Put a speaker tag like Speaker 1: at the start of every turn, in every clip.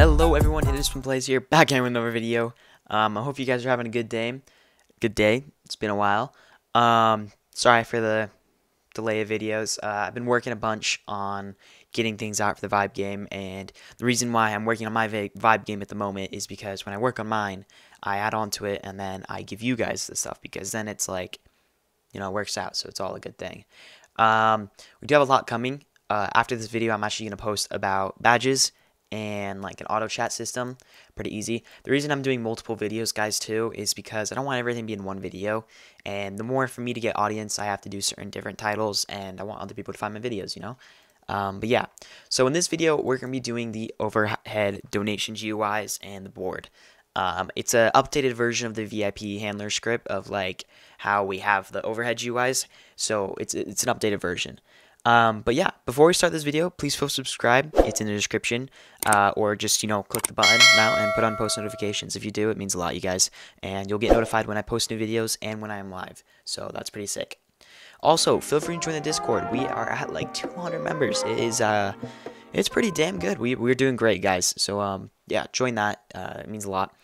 Speaker 1: Hello everyone, it is TwinPlayz here, back again with another video. Um, I hope you guys are having a good day. Good day. It's been a while. Um, sorry for the delay of videos. Uh, I've been working a bunch on getting things out for the Vibe game, and the reason why I'm working on my Vibe game at the moment is because when I work on mine, I add on to it, and then I give you guys the stuff, because then it's like, you know, it works out, so it's all a good thing. Um, we do have a lot coming. Uh, after this video, I'm actually going to post about badges and like an auto chat system. Pretty easy. The reason I'm doing multiple videos, guys, too, is because I don't want everything to be in one video. And the more for me to get audience, I have to do certain different titles, and I want other people to find my videos, you know? Um, but yeah, so in this video, we're going to be doing the overhead donation GUIs and the board. Um, it's an updated version of the VIP handler script of like how we have the overhead GUIs. So it's it's an updated version. Um, but yeah, before we start this video, please feel subscribe. It's in the description. Uh, or just, you know, click the button now and put on post notifications. If you do, it means a lot, you guys. And you'll get notified when I post new videos and when I am live. So that's pretty sick. Also, feel free to join the Discord. We are at like 200 members. It is, uh, it's pretty damn good. We, we're doing great, guys. So, um, yeah, join that. Uh, it means a lot.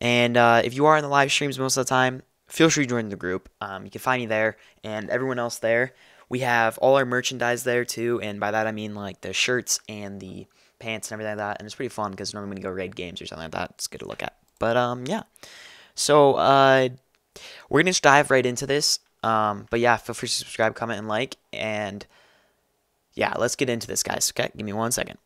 Speaker 1: And uh, if you are in the live streams most of the time, feel free to join the group. Um, you can find me there and everyone else there. We have all our merchandise there too, and by that I mean like the shirts and the pants and everything like that. And it's pretty fun because normally when you go raid games or something like that, it's good to look at. But um, yeah. So uh, we're gonna just dive right into this. Um, but yeah, feel free to subscribe, comment, and like. And yeah, let's get into this, guys. Okay, give me one second.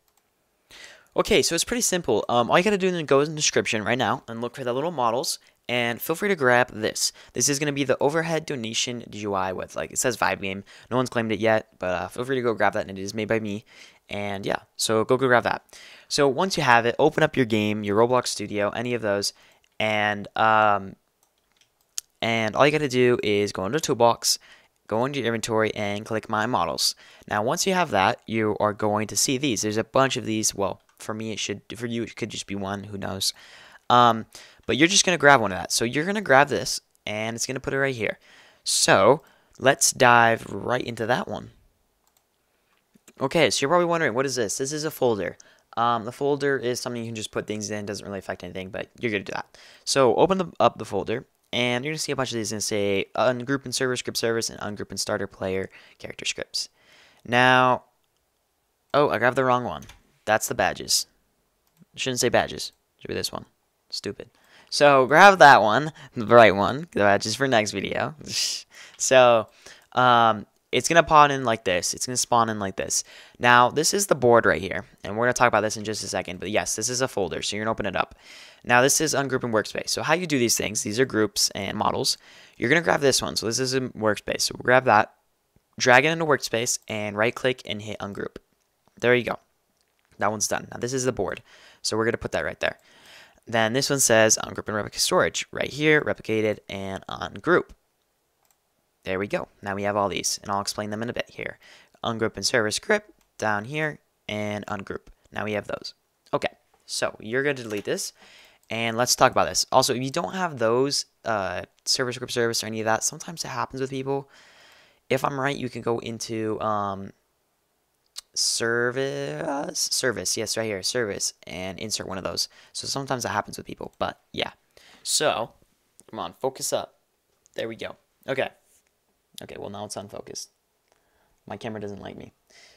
Speaker 1: Okay, so it's pretty simple. Um, all you gotta do is go in the description right now and look for the little models, and feel free to grab this. This is going to be the overhead donation GUI with, like, it says Vibe Game. No one's claimed it yet, but uh, feel free to go grab that, and it is made by me. And yeah, so go, go grab that. So once you have it, open up your game, your Roblox Studio, any of those, and um, and all you got to do is go into Toolbox, go into your inventory, and click My Models. Now, once you have that, you are going to see these. There's a bunch of these. Well, for me, it should. For you, it could just be one. Who knows? Um, but you're just going to grab one of that. So you're going to grab this, and it's going to put it right here. So let's dive right into that one. Okay, so you're probably wondering, what is this? This is a folder. Um, the folder is something you can just put things in. doesn't really affect anything, but you're going to do that. So open the, up the folder, and you're going to see a bunch of these and say ungroup and server script service and ungroup and starter player character scripts. Now, oh, I grabbed the wrong one. That's the badges. shouldn't say badges. should be this one. Stupid. So grab that one, the right one, just for next video. so um, it's going to spawn in like this. It's going to spawn in like this. Now, this is the board right here, and we're going to talk about this in just a second. But yes, this is a folder, so you're going to open it up. Now, this is ungrouping workspace. So how you do these things, these are groups and models. You're going to grab this one. So this is a workspace. So we'll grab that, drag it into workspace, and right-click and hit ungroup. There you go. That one's done. Now, this is the board. So we're going to put that right there. Then this one says ungroup and replicate storage. Right here, replicated and ungroup. There we go. Now we have all these, and I'll explain them in a bit here. Ungroup and server script down here, and ungroup. Now we have those. Okay, so you're going to delete this, and let's talk about this. Also, if you don't have those uh, server script service or any of that, sometimes it happens with people. If I'm right, you can go into um, service service yes right here service and insert one of those. So sometimes that happens with people but yeah. So come on focus up. There we go. Okay. Okay well now it's unfocused. My camera doesn't like me.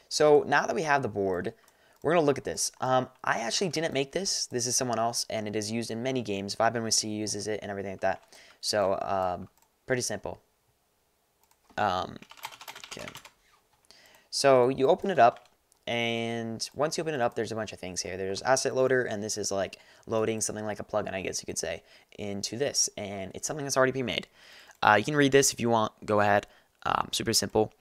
Speaker 1: So now that we have the board we're gonna look at this. Um, I actually didn't make this. This is someone else and it is used in many games. VibeNYC uses it and everything like that. So um, pretty simple. Um, okay. So you open it up and once you open it up, there's a bunch of things here. There's asset loader, and this is like loading something like a plugin, I guess you could say, into this. And it's something that's already pre-made. Uh, you can read this if you want. Go ahead. Um, super simple.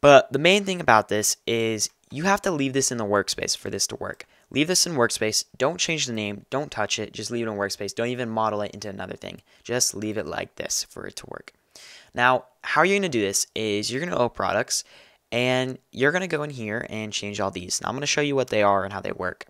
Speaker 1: But the main thing about this is you have to leave this in the workspace for this to work. Leave this in workspace. Don't change the name. Don't touch it. Just leave it in workspace. Don't even model it into another thing. Just leave it like this for it to work. Now, how you're going to do this is you're going to go products and you're going to go in here and change all these. Now I'm going to show you what they are and how they work.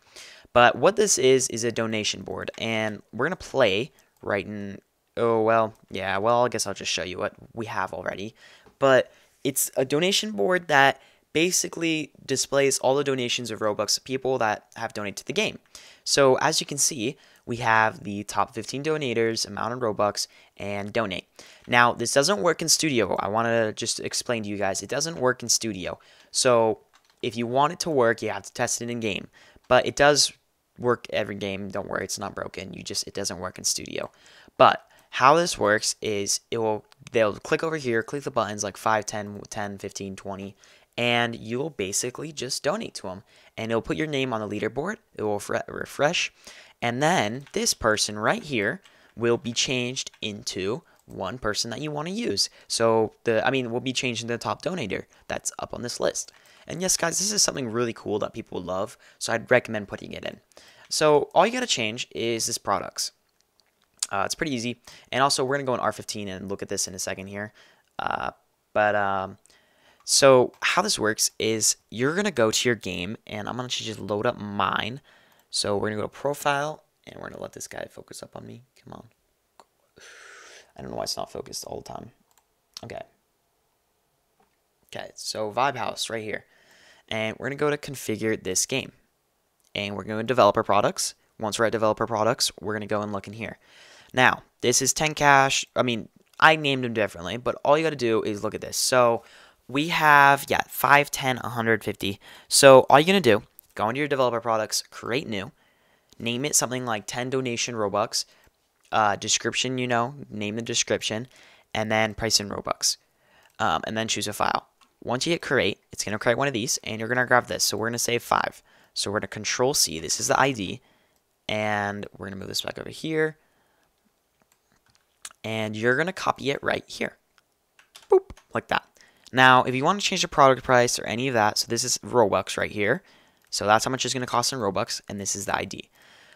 Speaker 1: But what this is, is a donation board. And we're going to play right in, oh, well, yeah, well, I guess I'll just show you what we have already. But it's a donation board that basically displays all the donations of Robux people that have donated to the game. So as you can see, we have the top 15 donators, amount of Robux, and donate. Now, this doesn't work in Studio. I want to just explain to you guys, it doesn't work in Studio. So if you want it to work, you have to test it in game. But it does work every game. Don't worry, it's not broken. You just it doesn't work in Studio. But how this works is it will they'll click over here, click the buttons like 5, 10, 10, 15, 20, and you'll basically just donate to them. And it'll put your name on the leaderboard. It will refresh. And then this person right here will be changed into one person that you want to use. So the I mean will be changed into the top donator that's up on this list. And yes, guys, this is something really cool that people love, so I'd recommend putting it in. So all you got to change is this products. Uh, it's pretty easy. And also, we're going to go in R15 and look at this in a second here. Uh, but, um, so how this works is you're going to go to your game, and I'm going to just load up mine. So we're going to go to Profile, and we're going to let this guy focus up on me. Come on. I don't know why it's not focused all the time. Okay. Okay, so Vibe House right here. And we're going to go to configure this game. And we're going to developer products. Once we're at developer products, we're going to go and look in here. Now, this is 10 cash. I mean, I named them differently, but all you got to do is look at this. So we have, yeah, 5, 10, 150. So all you're going to do, go into your developer products, create new, name it something like 10 donation Robux, uh, description, you know, name the description, and then price in Robux. Um, and then choose a file. Once you hit create, it's going to create one of these, and you're going to grab this. So we're going to save 5. So we're going to control C. This is the ID. And we're going to move this back over here. And you're going to copy it right here. Boop, like that. Now, if you want to change the product price or any of that, so this is Robux right here. So that's how much it's going to cost in Robux, and this is the ID.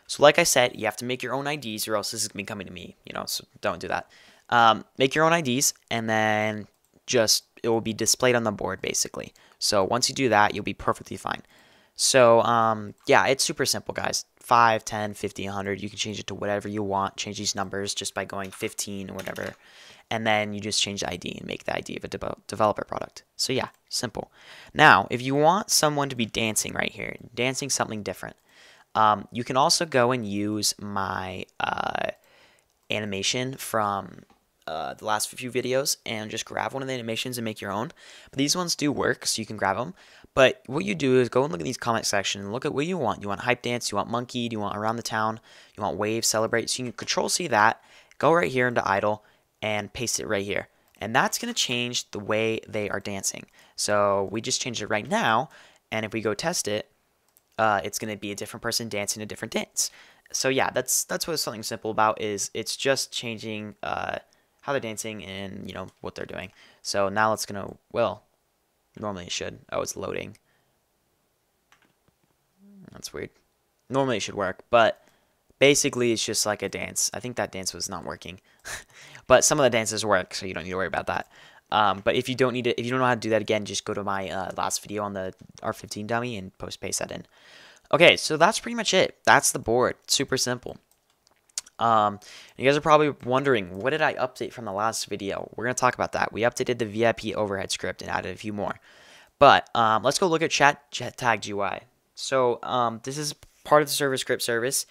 Speaker 1: So like I said, you have to make your own IDs or else this is going to be coming to me, you know, so don't do that. Um, make your own IDs, and then just it will be displayed on the board basically. So once you do that, you'll be perfectly fine. So um, yeah, it's super simple, guys. 5, 10, 50, 100. You can change it to whatever you want. Change these numbers just by going 15 or whatever. And then you just change the ID and make the ID of a de developer product. So yeah, simple. Now, if you want someone to be dancing right here, dancing something different, um, you can also go and use my uh, animation from uh, the last few videos and just grab one of the animations and make your own. But these ones do work, so you can grab them. But what you do is go and look at these comment section and look at what you want. You want hype dance, you want monkey, do you want around the town, you want wave, celebrate. So you can control C that, go right here into idle, and paste it right here. And that's going to change the way they are dancing. So we just changed it right now, and if we go test it, uh, it's going to be a different person dancing a different dance. So yeah, that's that's what something simple about is it's just changing uh, how they're dancing and you know what they're doing. So now let's gonna well, normally it should. Oh, it's loading. That's weird. Normally it should work, but basically it's just like a dance. I think that dance was not working, but some of the dances work, so you don't need to worry about that. Um, but if you don't need it, if you don't know how to do that again, just go to my uh, last video on the R15 dummy and post paste that in. Okay, so that's pretty much it. That's the board. Super simple. Um, you guys are probably wondering, what did I update from the last video? We're going to talk about that. We updated the VIP overhead script and added a few more. But um, let's go look at chat, tag GUI. So um, this is part of the server script service,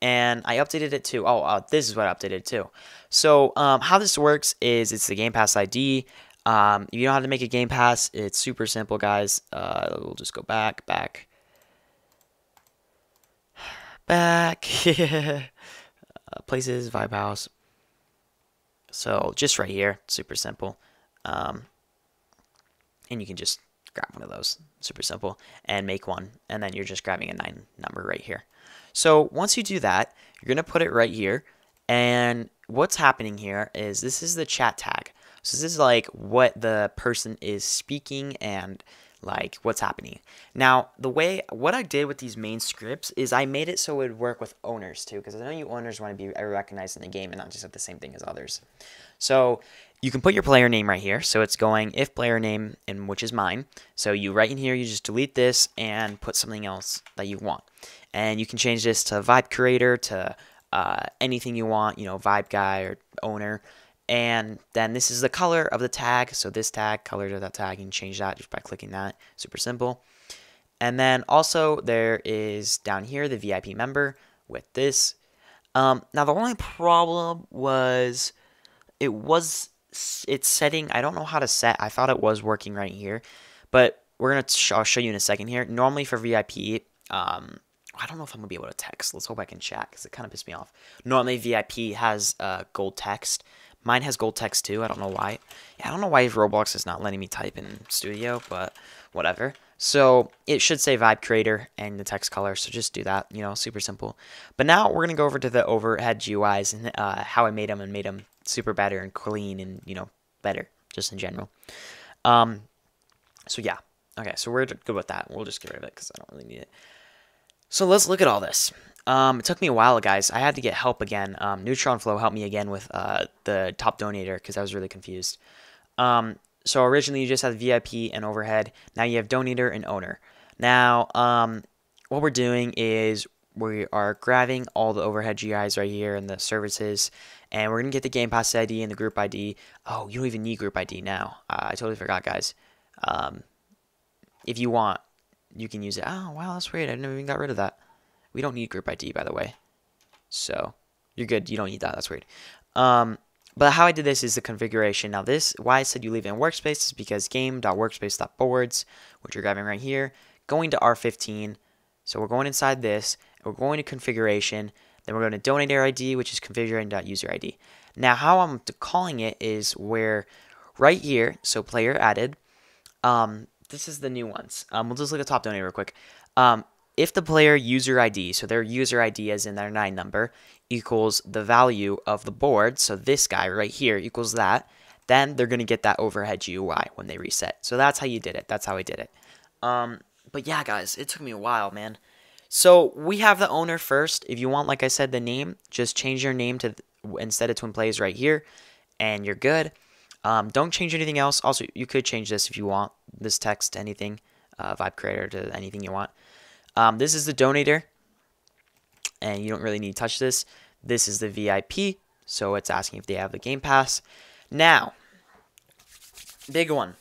Speaker 1: and I updated it too. Oh, uh, this is what I updated too. So um, how this works is it's the Game Pass ID. Um, you know how to make a Game Pass, it's super simple, guys. Uh, we'll just go back, back, back. uh, places, Vibe House. So just right here, super simple. Um, and you can just grab one of those, super simple, and make one. And then you're just grabbing a nine number right here. So once you do that, you're going to put it right here. And what's happening here is this is the chat tag. So this is like what the person is speaking and like what's happening. Now, the way what I did with these main scripts is I made it so it would work with owners too, because I know you owners want to be recognized in the game and not just have the same thing as others. So you can put your player name right here. So it's going if player name, and which is mine. So you write in here, you just delete this and put something else that you want. And you can change this to vibe creator to uh, anything you want, you know, vibe guy or owner. And then this is the color of the tag. So this tag, color of that tag, you can change that just by clicking that. Super simple. And then also there is down here the VIP member with this. Um, now the only problem was it was it's setting. I don't know how to set. I thought it was working right here, but we're gonna. Sh I'll show you in a second here. Normally for VIP, um, I don't know if I'm gonna be able to text. Let's hope I can chat because it kind of pissed me off. Normally VIP has uh, gold text. Mine has gold text too. I don't know why. Yeah, I don't know why Roblox is not letting me type in Studio, but whatever. So it should say Vibe Creator and the text color. So just do that. You know, super simple. But now we're gonna go over to the overhead GUIs and uh, how I made them and made them super better and clean and you know better just in general. Um, so yeah, okay, so we're good with that. We'll just get rid of it because I don't really need it. So let's look at all this. Um, it took me a while, guys. I had to get help again. Um, Neutron Flow helped me again with uh, the top donator because I was really confused. Um, so originally you just had VIP and overhead. Now you have donator and owner. Now, um, what we're doing is we are grabbing all the overhead GUIs right here and the services, and we're going to get the Game Pass ID and the group ID. Oh, you don't even need group ID now. Uh, I totally forgot, guys. Um, if you want, you can use it. Oh, wow, that's weird. I never even got rid of that. We don't need group ID, by the way. So, you're good. You don't need that. That's weird. Um, but how I did this is the configuration. Now this, why I said you leave it in workspace is because game.workspace.boards, which you're grabbing right here, going to R15. So we're going inside this, we're going to configuration, then we're going to donator ID, which is configuring.user ID. Now, how I'm calling it is where right here, so player added, um, this is the new ones. Um, we'll just look at top donator real quick. Um, if the player user ID, so their user ID is in their 9 number, equals the value of the board, so this guy right here equals that, then they're going to get that overhead GUI when they reset. So that's how you did it. That's how I did it. Um, but yeah, guys, it took me a while, man. So we have the owner first. If you want, like I said, the name, just change your name to instead of TwinPlayz right here, and you're good. Um, don't change anything else. Also, you could change this if you want this text anything, uh, Vibe Creator to anything you want. Um, this is the donator, and you don't really need to touch this. This is the VIP, so it's asking if they have the Game Pass. Now, big one.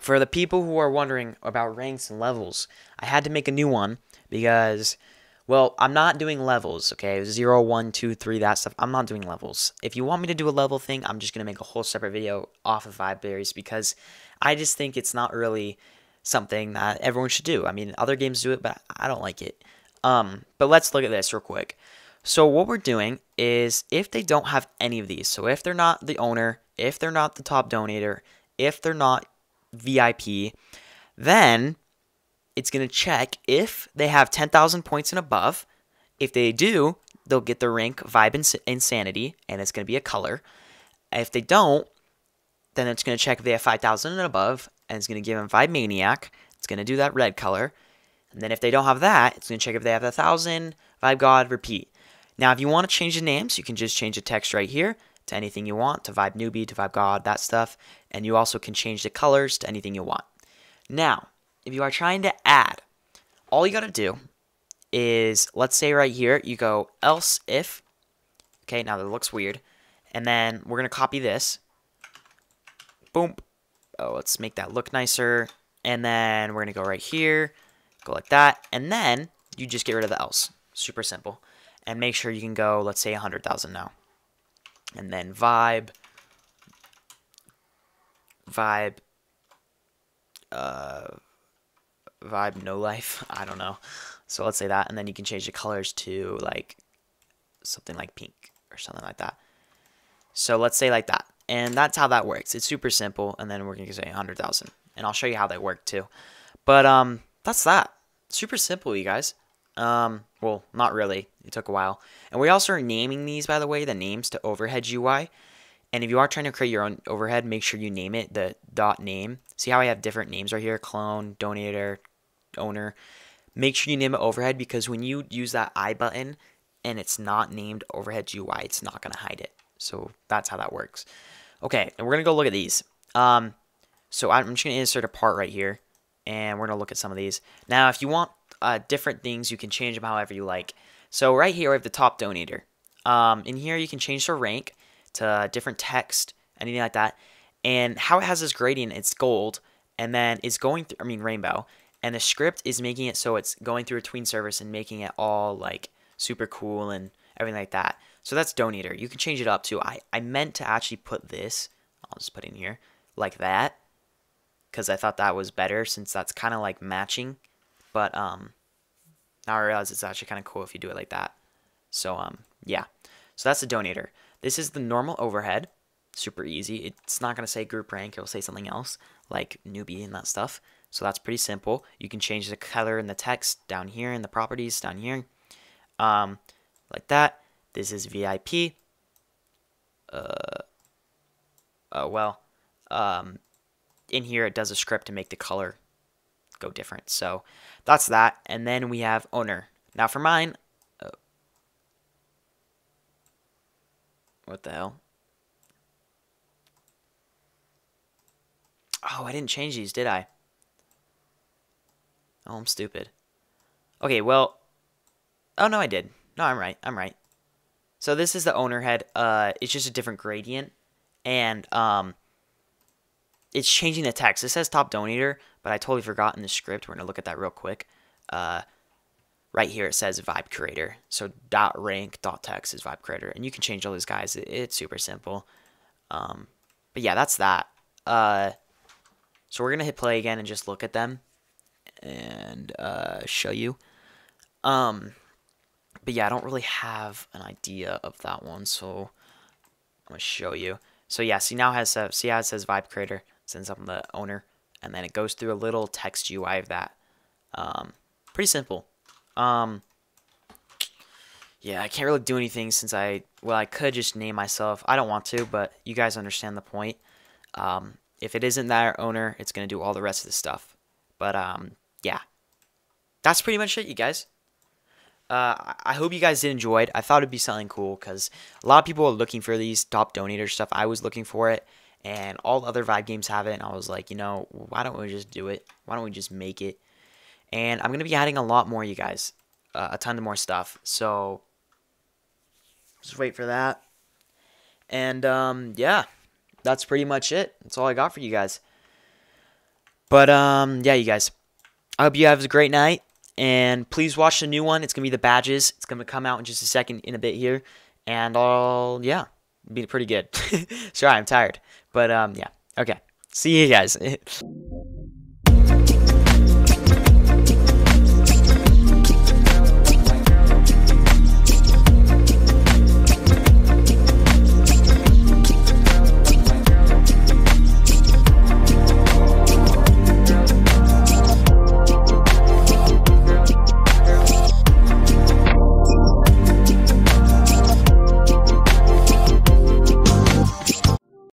Speaker 1: For the people who are wondering about ranks and levels, I had to make a new one because, well, I'm not doing levels, okay? 0, 1, 2, 3, that stuff. I'm not doing levels. If you want me to do a level thing, I'm just going to make a whole separate video off of Vibe Berries because I just think it's not really something that everyone should do. I mean, other games do it, but I don't like it. Um, but let's look at this real quick. So what we're doing is if they don't have any of these, so if they're not the owner, if they're not the top donator, if they're not VIP, then it's going to check if they have 10,000 points and above. If they do, they'll get the rank Vibe Ins Insanity, and it's going to be a color. If they don't, then it's going to check if they have 5,000 and above, and it's going to give them Vibe Maniac. It's going to do that red color. And then if they don't have that, it's going to check if they have a 1,000, Vibe God, repeat. Now, if you want to change the names, you can just change the text right here to anything you want, to Vibe Newbie, to Vibe God, that stuff. And you also can change the colors to anything you want. Now, if you are trying to add, all you got to do is, let's say right here, you go else if. Okay, now that looks weird. And then we're going to copy this. Boom. Oh, let's make that look nicer. And then we're going to go right here, go like that. And then you just get rid of the else. Super simple. And make sure you can go, let's say 100,000 now. And then vibe, vibe, uh, vibe no life. I don't know. So let's say that, and then you can change the colors to like something like pink or something like that. So let's say like that. And that's how that works. It's super simple. And then we're going to say 100,000. And I'll show you how they work too. But um, that's that. Super simple, you guys. Um, well, not really. It took a while. And we also are naming these, by the way, the names to overhead GUI. And if you are trying to create your own overhead, make sure you name it the dot name. See how I have different names right here? Clone, donator, owner. Make sure you name it overhead because when you use that I button and it's not named overhead GUI, it's not going to hide it. So that's how that works. Okay, and we're going to go look at these. Um, so I'm just going to insert a part right here, and we're going to look at some of these. Now, if you want uh, different things, you can change them however you like. So right here, we have the top donator. Um, in here, you can change the rank to different text, anything like that. And how it has this gradient, it's gold, and then it's going through, I mean, rainbow. And the script is making it so it's going through a tween service and making it all like super cool and everything like that. So that's Donator. You can change it up too. I, I meant to actually put this, I'll just put in here, like that. Because I thought that was better since that's kind of like matching. But um, now I realize it's actually kind of cool if you do it like that. So um, yeah. So that's the Donator. This is the normal overhead. Super easy. It's not going to say group rank. It'll say something else like newbie and that stuff. So that's pretty simple. You can change the color and the text down here in the properties down here. Um, like that. This is VIP. Uh, uh, well, um, in here it does a script to make the color go different. So that's that. And then we have owner. Now for mine, uh, what the hell? Oh, I didn't change these, did I? Oh, I'm stupid. Okay, well, oh no, I did. No, I'm right. I'm right. So this is the owner head. Uh, it's just a different gradient, and um, it's changing the text. It says top donator, but I totally forgot in the script. We're gonna look at that real quick. Uh, right here it says vibe creator. So dot rank dot text is vibe creator, and you can change all these guys. It's super simple. Um, but yeah, that's that. Uh, so we're gonna hit play again and just look at them and uh, show you. Um, but yeah, I don't really have an idea of that one, so I'm gonna show you. So yeah, see now has uh, see how it says Vibe Creator, sends up the owner, and then it goes through a little text UI of that. Um, pretty simple. Um, yeah, I can't really do anything since I well I could just name myself. I don't want to, but you guys understand the point. Um, if it isn't that owner, it's gonna do all the rest of the stuff. But um, yeah, that's pretty much it, you guys. Uh, I hope you guys did enjoy it. I thought it'd be something cool because a lot of people are looking for these top donator stuff. I was looking for it, and all other Vibe games have it. And I was like, you know, why don't we just do it? Why don't we just make it? And I'm gonna be adding a lot more, you guys, uh, a ton of more stuff. So just wait for that. And um, yeah, that's pretty much it. That's all I got for you guys. But um, yeah, you guys. I hope you have a great night. And please watch the new one. It's going to be the badges. It's going to come out in just a second in a bit here. And I'll, yeah, be pretty good. Sorry, I'm tired. But, um, yeah. Okay. See you guys.